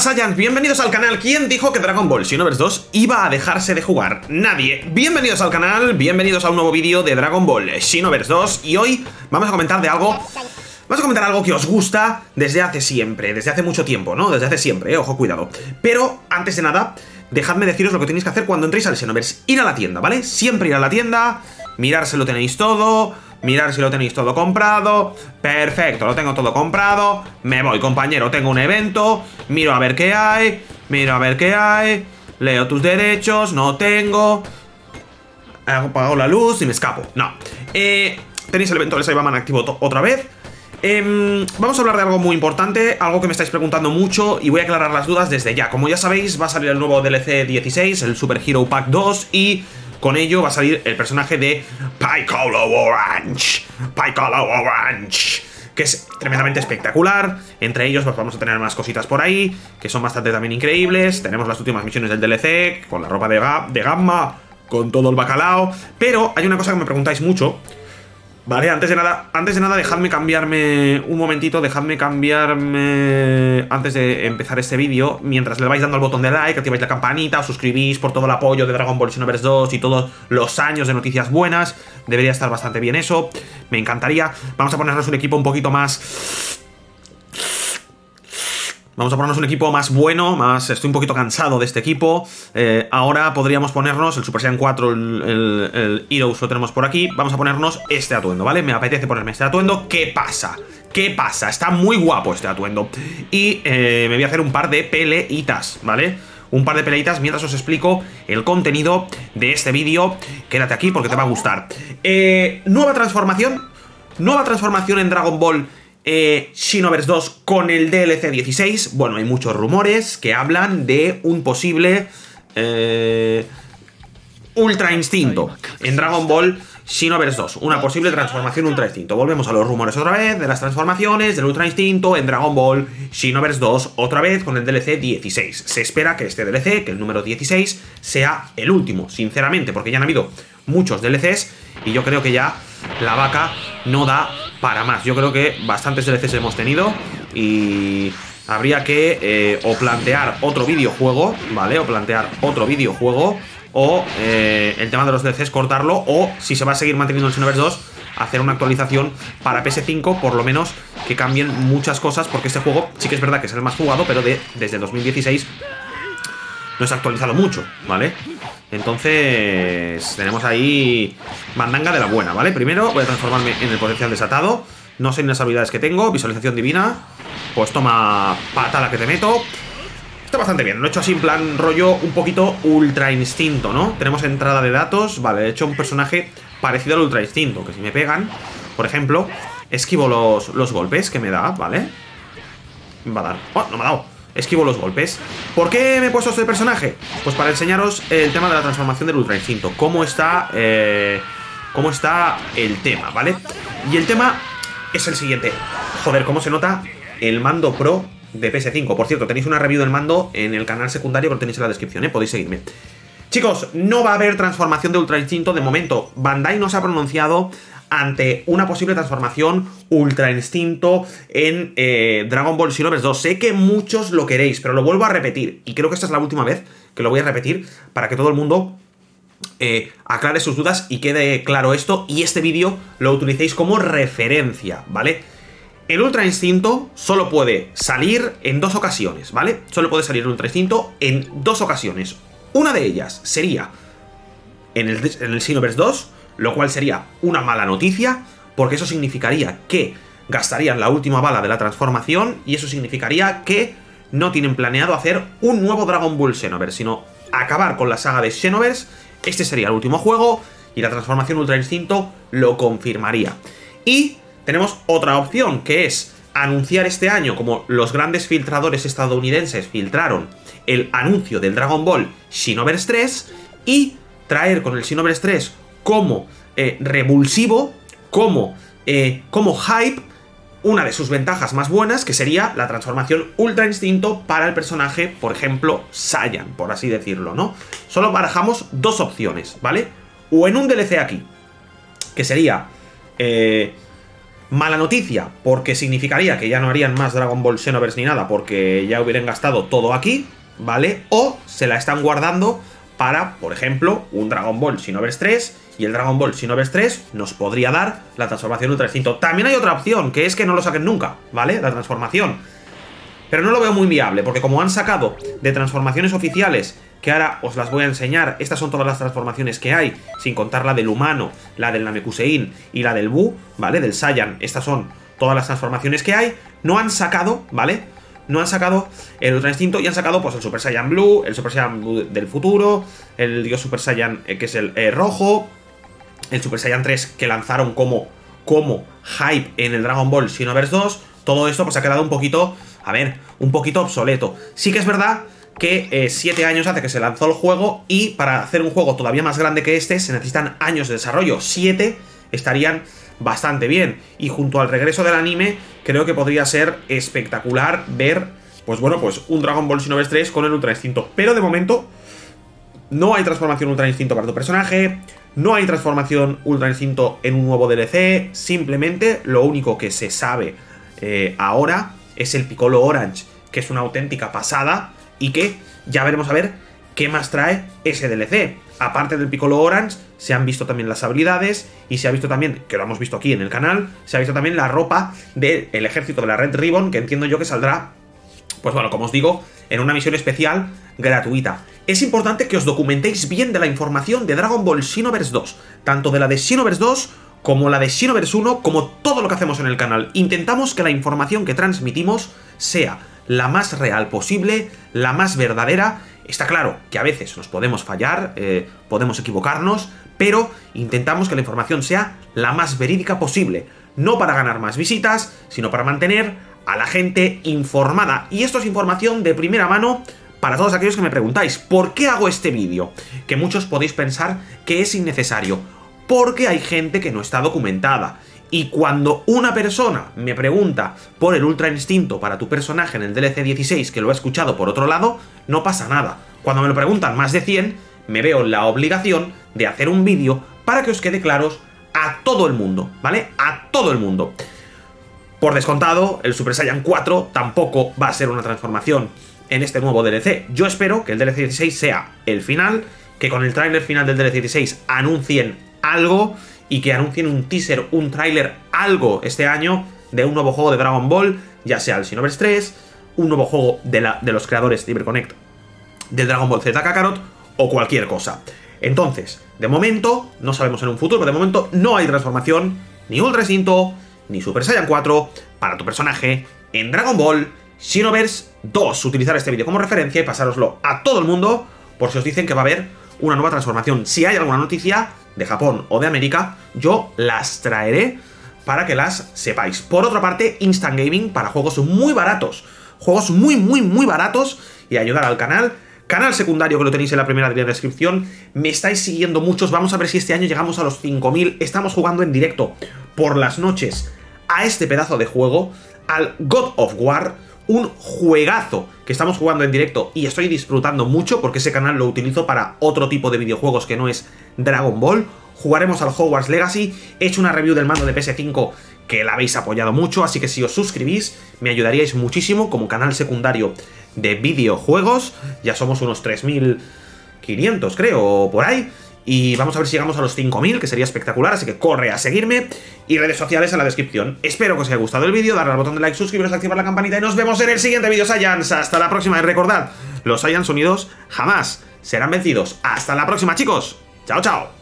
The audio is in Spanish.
Saiyans, bienvenidos al canal. ¿Quién dijo que Dragon Ball Xenoverse 2 iba a dejarse de jugar? Nadie. Bienvenidos al canal, bienvenidos a un nuevo vídeo de Dragon Ball Xenoverse 2 y hoy vamos a comentar de algo... Vamos a comentar algo que os gusta desde hace siempre, desde hace mucho tiempo, ¿no? Desde hace siempre, eh, ojo, cuidado. Pero, antes de nada, dejadme deciros lo que tenéis que hacer cuando entréis al Xenoverse. Ir a la tienda, ¿vale? Siempre ir a la tienda, mirar si lo tenéis todo mirar si lo tenéis todo comprado. Perfecto, lo tengo todo comprado. Me voy, compañero, tengo un evento. Miro a ver qué hay. Miro a ver qué hay. Leo tus derechos, no tengo. Hago la luz y me escapo. No. Eh, tenéis el evento del Cyberman activo otra vez. Em, vamos a hablar de algo muy importante, algo que me estáis preguntando mucho y voy a aclarar las dudas desde ya. Como ya sabéis, va a salir el nuevo DLC 16, el Super Hero Pack 2 y con ello va a salir el personaje de Piccolo Orange. Piccolo Orange que es tremendamente espectacular. Entre ellos pues, vamos a tener más cositas por ahí, que son bastante también increíbles. Tenemos las últimas misiones del DLC, con la ropa de, de Gamma, con todo el bacalao. Pero hay una cosa que me preguntáis mucho, Vale, antes de nada, antes de nada, dejadme cambiarme un momentito, dejadme cambiarme antes de empezar este vídeo, mientras le vais dando al botón de like, activáis la campanita, os suscribís por todo el apoyo de Dragon Ball Xenoverse 2 y todos los años de noticias buenas, debería estar bastante bien eso, me encantaría. Vamos a ponernos un equipo un poquito más Vamos a ponernos un equipo más bueno, más estoy un poquito cansado de este equipo. Eh, ahora podríamos ponernos el Super Saiyan 4, el, el, Heroes lo tenemos por aquí. Vamos a ponernos este atuendo, ¿vale? Me apetece ponerme este atuendo. ¿Qué pasa? ¿Qué pasa? Está muy guapo este atuendo. Y eh, me voy a hacer un par de peleitas, ¿vale? un par de peleitas mientras os explico el contenido de este vídeo. Quédate aquí porque te va a gustar. Eh, nueva transformación. Nueva transformación en Dragon Ball eh, 2 con el DLC 16. Bueno, hay muchos rumores que hablan de un posible eh, Ultra Instinto en Dragon Ball Xenoverse 2. Una posible transformación Ultra Instinto. Volvemos a los rumores otra vez de las transformaciones del Ultra Instinto en Dragon Ball Xenoverse 2 otra vez con el DLC 16. Se espera que este DLC, que el número 16, sea el último, sinceramente, porque ya han habido muchos DLCs y yo creo que ya la vaca no da para más. Yo creo que bastantes DLCs hemos tenido y habría que eh, o plantear otro videojuego, ¿vale? O plantear otro videojuego o eh, el tema de los DLCs cortarlo o si se va a seguir manteniendo el Xenoverse 2 hacer una actualización para PS5 por lo menos que cambien muchas cosas porque este juego sí que es verdad que es el más jugado pero de, desde 2016 no se ha actualizado mucho, ¿vale? Entonces, tenemos ahí mandanga de la buena, ¿vale? Primero voy a transformarme en el potencial desatado. No sé ni las habilidades que tengo. Visualización divina. Pues toma patada que te meto. Está bastante bien. Lo he hecho así en plan rollo un poquito ultra instinto, ¿no? Tenemos entrada de datos. Vale, he hecho un personaje parecido al ultra instinto. Que si me pegan, por ejemplo, esquivo los, los golpes que me da, ¿vale? Va a dar. Oh, no me ha dado esquivo los golpes. ¿Por qué me he puesto este personaje? Pues para enseñaros el tema de la transformación del Ultra Instinto. Cómo está, eh, cómo está el tema, ¿vale? Y el tema es el siguiente. Joder, cómo se nota el mando Pro de PS5. Por cierto, tenéis una review del mando en el canal secundario que lo tenéis en la descripción, ¿eh? Podéis seguirme. Chicos, no va a haber transformación de Ultra Instinto de momento. Bandai no se ha pronunciado ante una posible transformación Ultra Instinto en eh, Dragon Ball Xenoverse 2. Sé que muchos lo queréis, pero lo vuelvo a repetir. Y creo que esta es la última vez que lo voy a repetir para que todo el mundo eh, aclare sus dudas y quede claro esto. Y este vídeo lo utilicéis como referencia, ¿vale? El Ultra Instinto solo puede salir en dos ocasiones, ¿vale? Solo puede salir el Ultra Instinto en dos ocasiones. Una de ellas sería en el, en el Xenoverse 2 lo cual sería una mala noticia, porque eso significaría que gastarían la última bala de la transformación y eso significaría que no tienen planeado hacer un nuevo Dragon Ball Xenoverse, sino acabar con la saga de Xenoverse, este sería el último juego y la transformación Ultra Instinto lo confirmaría. Y tenemos otra opción, que es anunciar este año, como los grandes filtradores estadounidenses filtraron el anuncio del Dragon Ball Xenoverse 3 y traer con el Xenoverse 3 como eh, revulsivo, como, eh, como hype, una de sus ventajas más buenas, que sería la transformación Ultra Instinto para el personaje, por ejemplo, Saiyan, por así decirlo, ¿no? Solo barajamos dos opciones, ¿vale? O en un DLC aquí, que sería... Eh, Mala noticia, porque significaría que ya no harían más Dragon Ball Xenoverse ni nada, porque ya hubieran gastado todo aquí, ¿vale? O se la están guardando para, por ejemplo, un Dragon Ball Xenoverse 3 y el Dragon Ball Xenoverse 3 nos podría dar la transformación Ultra Instinto. También hay otra opción, que es que no lo saquen nunca, ¿vale? La transformación. Pero no lo veo muy viable, porque como han sacado de transformaciones oficiales, que ahora os las voy a enseñar, estas son todas las transformaciones que hay, sin contar la del humano, la del Namekusein y la del Bu, ¿vale? Del Saiyan, estas son todas las transformaciones que hay, no han sacado, ¿vale? No han sacado el Ultra Instinto y han sacado pues el Super Saiyan Blue, el Super Saiyan Blue del futuro, el Dios Super Saiyan eh, que es el eh, rojo, el Super Saiyan 3 que lanzaron como, como hype en el Dragon Ball Xenoverse 2, todo esto pues ha quedado un poquito a ver, un poquito obsoleto. Sí que es verdad que eh, siete años hace que se lanzó el juego y para hacer un juego todavía más grande que este se necesitan años de desarrollo. Siete estarían bastante bien. Y junto al regreso del anime, creo que podría ser espectacular ver, pues bueno, pues un Dragon Ball Xenoverse 3 con el Ultra Instinto. Pero de momento, no hay transformación Ultra Instinto para tu personaje, no hay transformación Ultra Instinto en un nuevo DLC, simplemente lo único que se sabe eh, ahora es el Piccolo Orange, que es una auténtica pasada y que ya veremos a ver qué más trae ese DLC. Aparte del Piccolo Orange, se han visto también las habilidades y se ha visto también, que lo hemos visto aquí en el canal, se ha visto también la ropa del ejército de la Red Ribbon, que entiendo yo que saldrá, pues bueno, como os digo, en una misión especial gratuita. Es importante que os documentéis bien de la información de Dragon Ball Xenoverse 2, tanto de la de Xenoverse 2 como la de Xenoverse 1, como todo lo que hacemos en el canal. Intentamos que la información que transmitimos sea la más real posible, la más verdadera. Está claro que a veces nos podemos fallar, eh, podemos equivocarnos, pero intentamos que la información sea la más verídica posible. No para ganar más visitas, sino para mantener a la gente informada. Y esto es información de primera mano para todos aquellos que me preguntáis, ¿por qué hago este vídeo? Que muchos podéis pensar que es innecesario porque hay gente que no está documentada. Y cuando una persona me pregunta por el Ultra Instinto para tu personaje en el DLC 16 que lo he escuchado por otro lado, no pasa nada. Cuando me lo preguntan más de 100, me veo la obligación de hacer un vídeo para que os quede claros a todo el mundo, ¿vale? A todo el mundo. Por descontado, el Super Saiyan 4 tampoco va a ser una transformación en este nuevo DLC. Yo espero que el DLC 16 sea el final, que con el tráiler final del DLC 16 anuncien algo y que anuncien un teaser, un tráiler, algo este año de un nuevo juego de Dragon Ball, ya sea el Xenoverse 3, un nuevo juego de, la, de los creadores de CyberConnect del Dragon Ball Z Kakarot o cualquier cosa. Entonces, de momento, no sabemos en un futuro, pero de momento no hay transformación, ni Ultra Instinto, ni Super Saiyan 4 para tu personaje en Dragon Ball Xenoverse 2. Utilizar este vídeo como referencia y pasároslo a todo el mundo por si os dicen que va a haber una nueva transformación. Si hay alguna noticia, de Japón o de América, yo las traeré para que las sepáis. Por otra parte, Instant Gaming para juegos muy baratos. Juegos muy, muy, muy baratos y ayudar al canal. Canal secundario que lo tenéis en la primera descripción. Me estáis siguiendo muchos. Vamos a ver si este año llegamos a los 5000. Estamos jugando en directo por las noches a este pedazo de juego, al God of War un juegazo que estamos jugando en directo y estoy disfrutando mucho porque ese canal lo utilizo para otro tipo de videojuegos que no es Dragon Ball. Jugaremos al Hogwarts Legacy, he hecho una review del mando de PS5 que la habéis apoyado mucho, así que si os suscribís me ayudaríais muchísimo como canal secundario de videojuegos. Ya somos unos 3.500 creo, por ahí. Y vamos a ver si llegamos a los 5.000, que sería espectacular, así que corre a seguirme. Y redes sociales en la descripción. Espero que os haya gustado el vídeo, darle al botón de like, suscribiros, activar la campanita y nos vemos en el siguiente vídeo Saiyans. Hasta la próxima y recordad, los Saiyans unidos jamás serán vencidos. Hasta la próxima chicos. Chao, chao.